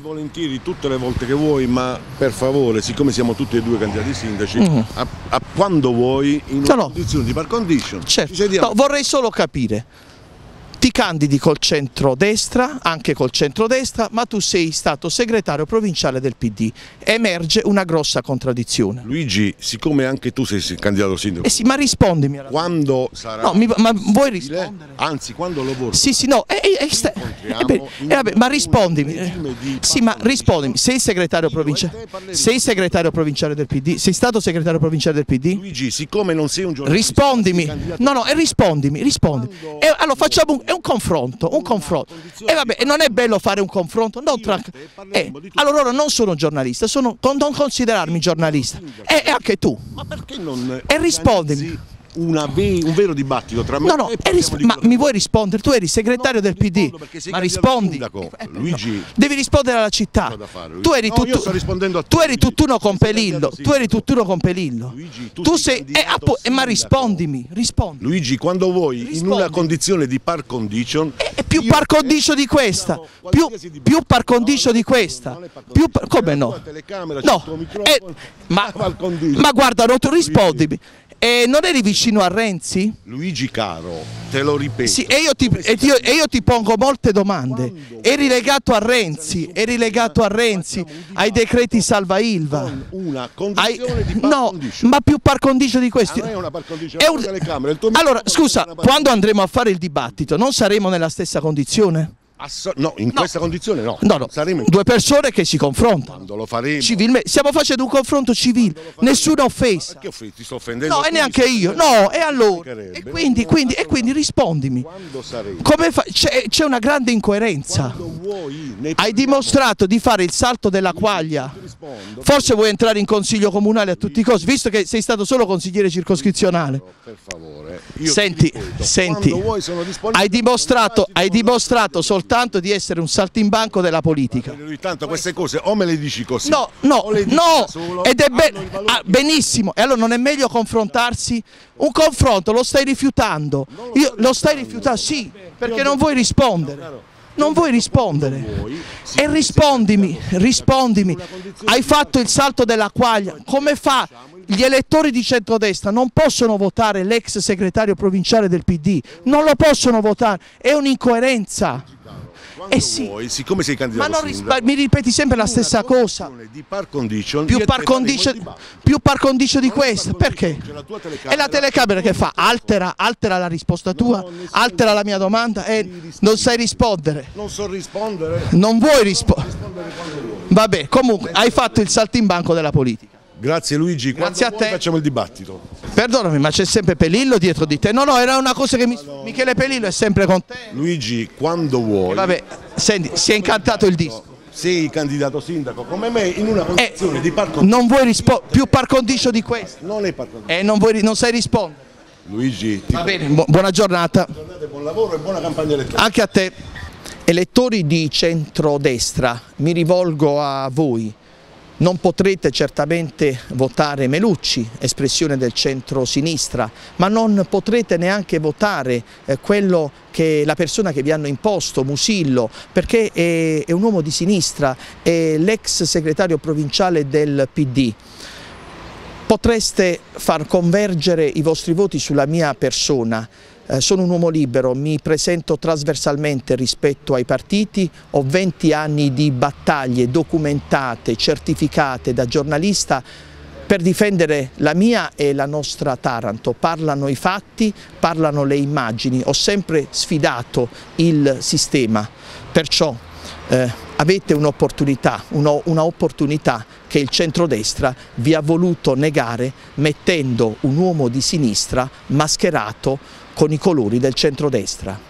volentieri tutte le volte che vuoi, ma per favore, siccome siamo tutti e due candidati sindaci, Mm. a, a quando vuoi, in una No, no. condizione di par condition, Certo, no, vorrei solo capire. Ti candidi col centro-destra, anche col centro-destra, ma tu sei stato segretario provinciale del PD. Emerge una grossa contraddizione. Luigi, siccome anche tu sei candidato sindaco, Eh sì, ma rispondimi. alla- quando sarà No, mi- ma vuoi rispondere? anzi quando lo vorrei, Sì, sì, no, eh, eh, eh, sta- eh, beh, eh, vabbè, ma rispondimi. Sì, ma rispondimi. Sei segretario provinciale? Sei segretario provinciale del PD? Sei stato segretario provinciale del PD? Luigi, siccome non sei un giornalista, Rispondimi, no no, e rispondimi, rispondimi. Allora facciamo un, è un confronto, un confronto. E vabbè, e non è bello fare un confronto, non tra... Eh, allora ora non sono giornalista, sono, non considerarmi giornalista. E, e anche tu. Ma perché non E rispondimi. Ve- un vero dibattito tra me No, no, e di ma mi vuoi rispondere? Tu eri segretario No, del PD, ma rispondi. sindaco. Eh, beh, Luigi. no. Devi rispondere alla città. Fare? Tu eri No, tutto- te, Tu eri tutt'uno con Pelillo, tu eri tutt'uno con Pelillo. Luigi, tu tu sei eh, appo- eh, ma rispondimi, rispondi. Luigi, quando vuoi, in Rispondi. una condizione di par condition, È più io par e te condicio di questa, più, più par condicio No, di non questa, non par più par- come no? No, eh, ma, par ma guarda, no, tu rispondimi, e non eri vicino a Renzi? Luigi caro, te lo ripeto. Sì, e io, ti, e io- e io ti pongo molte domande. Eri legato a Renzi, eri legato a Renzi, ai decreti Salva Ilva. una Ai- condizione di par no, ma più par condicio di questi. non è una par condition, È un- tuo Allora, scusa, quando andremo a fare il dibattito non saremo nella stessa condizione? Asso- no, in questa condizione no. No, no, Saremo in- due persone che si confrontano. quando lo faremo. Civilmente, stiamo facendo un confronto civile, nessuna offesa. Perché offendi? Ti sto offendendo? No, e neanche io. No, e allora? E quindi, quindi, e quindi rispondimi. C'è, una grande incoerenza. Vuoi, Hai dimostrato di fare il salto della quaglia. Forse vuoi entrare in consiglio comunale a tutti i costi, visto che sei stato solo consigliere circoscrizionale. Per favore. Io Senti, senti, hai dimostrato, hai dimostrato soltanto di essere un saltimbanco della politica. Lui, Tanto queste cose o me le dici così. No, no, dici no, solo, ed è be- ah, benissimo. E allora non è meglio confrontarsi? Un confronto lo stai rifiutando. lo Io lo stai rifiutando. sì, perché non vuoi rispondere. Non vuoi rispondere. E rispondimi, rispondimi. Hai fatto il salto della quaglia. Come fa? Gli elettori di centrodestra non possono votare l'ex segretario provinciale del PD. Non lo possono votare. È un'incoerenza. Quando Eh sì. vuoi, siccome sei Ma candidato non sindaco, mi ripeti sempre la stessa cosa. par più par condicio, più par condicio di Non è condicio, perché? c'è la telecamera. la telecamera che fa? Altera, altera la risposta tua, No, altera la mia domanda e non sai rispondere. Non so rispondere. Non vuoi rispondere. Vabbè, comunque hai fatto il saltimbanco della politica. Grazie Luigi, Grazie quando a te. facciamo il dibattito. Perdonami, ma c'è sempre Pelillo dietro di te. No, no, era una cosa che mi... Michele Pelillo è sempre con te. Luigi, quando vuoi, Vabbè, senti, si è incantato il disco. sei candidato sindaco come me in una Eh, condizione di par condition. non vuoi rispondere, più par condicio di questo. Non è par condition. E non, vuoi, non sai rispondere. Luigi, ti Va bene, bu- buona giornata. Guardate, buon lavoro e buona campagna elettorale. Anche a te. Elettori di centrodestra, mi rivolgo a voi. Non potrete certamente votare Melucci, espressione del centro-sinistra, ma non potrete neanche votare eh, quello che la persona che vi hanno imposto, Musillo, perché è, è un uomo di sinistra, è l'ex segretario provinciale del PD. Potreste far convergere i vostri voti sulla mia persona. Eh, sono un uomo libero, mi presento trasversalmente rispetto ai partiti, ho 20 anni di battaglie documentate, certificate da giornalista per difendere la mia e la nostra Taranto. Parlano i fatti, parlano le immagini, ho sempre sfidato il sistema, perciò eh, avete un'opportunità, uno- un'opportunità che il centrodestra vi ha voluto negare mettendo un uomo di sinistra mascherato con i colori del centrodestra.